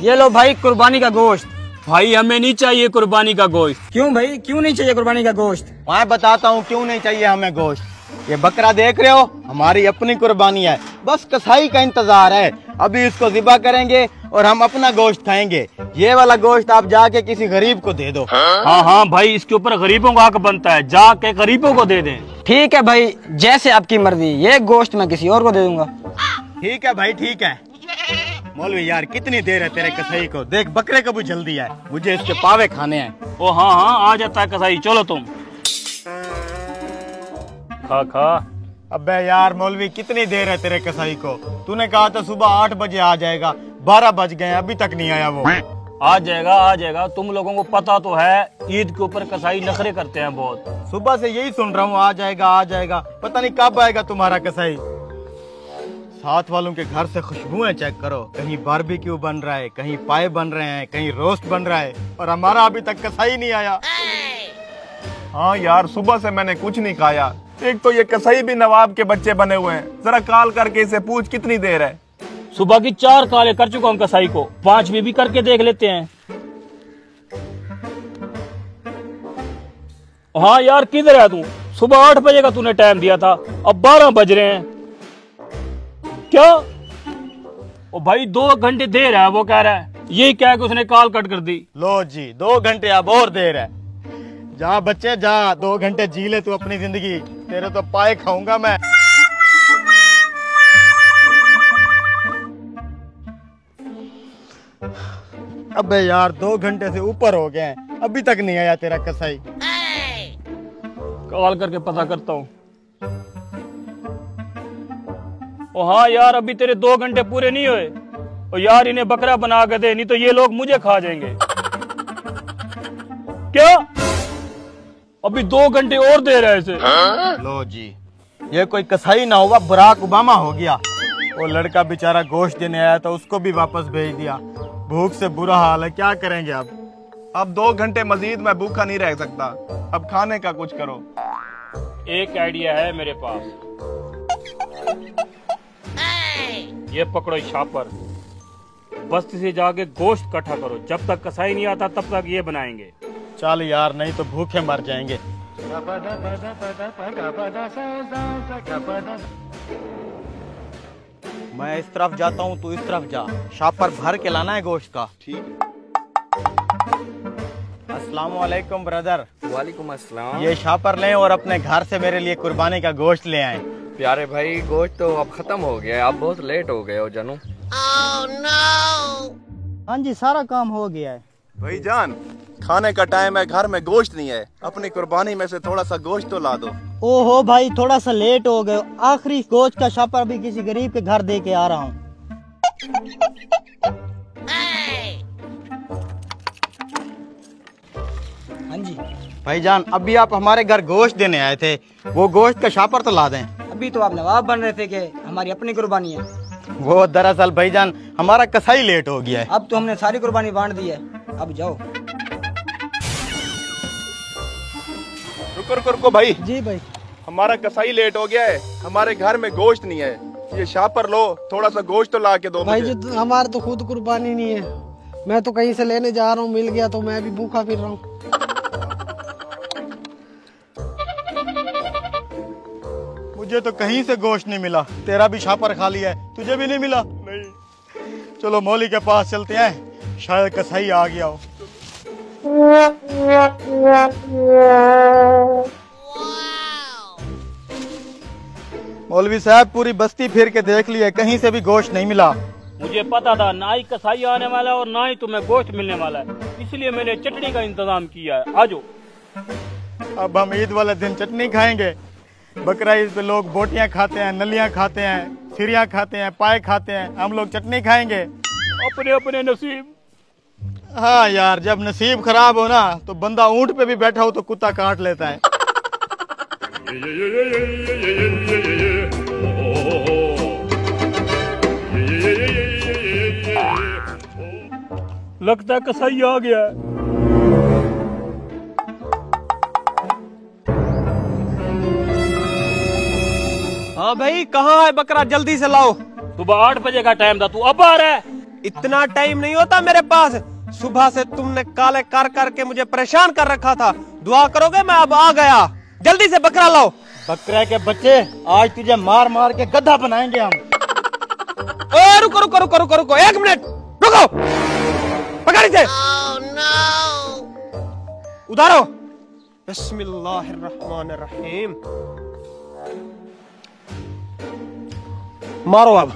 ये लो भाई कुर्बानी का गोश्त। भाई हमें नहीं चाहिए कुर्बानी का गोश्त। क्यों भाई? क्यों नहीं चाहिए कुर्बानी का गोश्त? मैं बताता हूँ क्यों नहीं चाहिए हमें गोश्त। ये बकरा देख रहे हो? हमारी अपनी कुर्बानी है। बस कसाई का इंतज़ार है। अभी इसको जिबा करेंगे और हम अपना गोश्त खाएँगे। ये वाला गोश्त आप जाके किसी गरीब को दे दो। हाँ हाँ भाई इसके ऊपर गरीबों का हक बनता है। जाके गरीबों को दे दें। ठीक है भाई जैसे आपकी मर्ज़ी। ये गोश्त मैं किसी और को दे दूँगा। ठीक है भाई ठीक है। मौलवी यार, कितनी देर है तेरे कसाई को? देख, बकरे को भी जल्दी है मुझे इसके पावे खाने हैं। ओ हाँ हाँ आ जाता है कसाई। चलो तुम। खा खा। अबे यार, मौलवी, कितनी देर है तेरे कसाई को? तूने कहा था सुबह आठ बजे आ जाएगा। बारह बज गए अभी तक नहीं आया वो। आ जाएगा आ जाएगा। तुम लोगों को पता तो है, ईद के ऊपर कसाई नखरे करते हैं बहुत। सुबह से यही सुन रहा हूँ, आ जाएगा आ जाएगा। पता नहीं कब आएगा तुम्हारा कसाई। साथ वालों के घर से खुशबुएँ चेक करो। कहीं बारबेक्यू बन रहा है, कहीं पाए बन रहे हैं, कहीं रोस्ट बन रहा है, और हमारा अभी तक कसाई नहीं आया। हाँ यार, सुबह से मैंने कुछ नहीं खाया। एक तो ये कसाई भी नवाब के बच्चे बने हुए हैं। जरा कॉल करके इसे पूछ, कितनी देर है? सुबह की चार काले कर चुका हूँ कसाई को। पांचवी भी करके देख लेते हैं। हाँ यार, किधर है तू? सुबह आठ बजे का तूने टाइम दिया था। अब बारह बज रहे हैं। क्या? ओ भाई दो घंटे देर है वो कह रहा है। यही क्या है कि उसने कॉल कट कर दी? लो जी दो घंटे अब और देर है। जा बच्चे जा दो घंटे जी ले तू अपनी ज़िंदगी तेरे तो पाए खाऊँगा मैं। अबे यार दो घंटे से ऊपर हो गए हैं। अभी तक नहीं आया तेरा कसाई। कॉल करके पता करता हूँ। ओ हाँ यार अभी तेरे दो घंटे पूरे नहीं हुए। ओ यार इन्हें बकरा बना के दे नहीं तो ये लोग मुझे खा जाएँगे। क्या? अभी दो घंटे और दे रहे इसे। लो जी ये कोई कसाई ना हुआ बराक ओबामा हो गया। वो लड़का बेचारा गोश्त देने आया था उसको भी वापस भेज दिया। भूख से बुरा हाल है क्या करेंगे अब? अब दो घंटे मजीद मैं भूखा नहीं रह सकता। अब खाने का कुछ करो। एक आइडिया है मेरे पास। ये पकड़ो शापर बस्ती से जाके गोश्त इकट्ठा करो। जब तक कसाई नहीं आता तब तक ये बनाएँगे। चल यार नहीं तो भूखे मर जाएँगे। मैं इस तरफ़ जाता हूँ तू इस तरफ़ जा। शापर भर के लाना है गोश्त का। ठीक। अस्सलाम वालेकुम ब्रदर। वालेकुम अस्सलाम। ये शापर लें और अपने घर से मेरे लिए कुर्बानी का गोश्त ले आए। प्यारे भाई गोश्त तो अब खत्म हो गया है। आप बहुत लेट हो गए हो जानू। हाँ जी सारा काम हो गया है। भाई जान खाने का टाइम है घर में गोश्त नहीं है। अपनी कुर्बानी में से थोड़ा सा गोश्त तो ला दो। ओहो भाई थोड़ा सा लेट हो गए आखिरी गोश्त का शापर भी किसी गरीब के घर दे के आ रहा हूँ। हाँ जी। भाईजान अभी आप हमारे घर गोश्त देने आए थे। वो गोश्त का शापर तो ला दें। अभी तो आप नवाब बन रहे थे कि हमारी अपनी कुर्बानी है। वो दरअसल भाईजान हमारा कसाई लेट हो गया है। अब तो हमने सारी कुर्बानी बांट दी है। अब जाओ। रुको रुको रुको भाई। जी भाई। हमारा कसाई लेट हो गया है। हमारे घर में गोश्त नहीं है। ये शापर लो थोड़ा सा गोश्त तो ला के दो भाई। जी हमारे तो खुद कुर्बानी नहीं है। मैं तो कहीं से लेने जा रहा हूँ मिल गया तो मैं भी भूखा फिर रहा हूँ। मुझे तो कहीं से गोश्त नहीं मिला। तेरा भी छापर खाली है तुझे भी नहीं मिला। नहीं। चलो मौली के पास चलते हैं शायद कसाई आ गया हो। मौलवी साहब पूरी बस्ती फिर के देख लिया कहीं से भी गोश्त नहीं मिला। मुझे पता था ना ही कसाई आने वाला है और ना ही तुम्हें गोश्त मिलने वाला है। इसलिए मैंने चटनी का इंतज़ाम किया है। आज अब हम ईद वाले दिन चटनी खाएँगे। बकरा ईद पे लोग बोटियाँ खाते हैं नलियाँ खाते हैं सिरियाँ खाते हैं पाए खाते हैं। हम लोग चटनी खाएँगे। अपने अपने नसीब। हाँ यार जब नसीब खराब हो ना तो बंदा ऊँट पे भी बैठा हो तो कुत्ता काट लेता है। लगता है कसाई आ गया है। हाँ भाई कहाँ है बकरा? जल्दी से लाओ। सुबह आठ बजे का टाइम था तू अब आ रहा है। इतना टाइम नहीं होता मेरे पास। सुबह से तुमने काले कर करके मुझे परेशान कर रखा था। दुआ करोगे मैं अब आ गया। जल्दी से बकरा लाओ। बकरे के बच्चे आज तुझे मार मार के गधा बनाएँगे हम। ओ रुको रुको रुको रुको रुको एक मिनट। रुको। पकड़ इसे उधारो बिस्मिल्लाहिर्रहमानिर्रहीम। मारो अब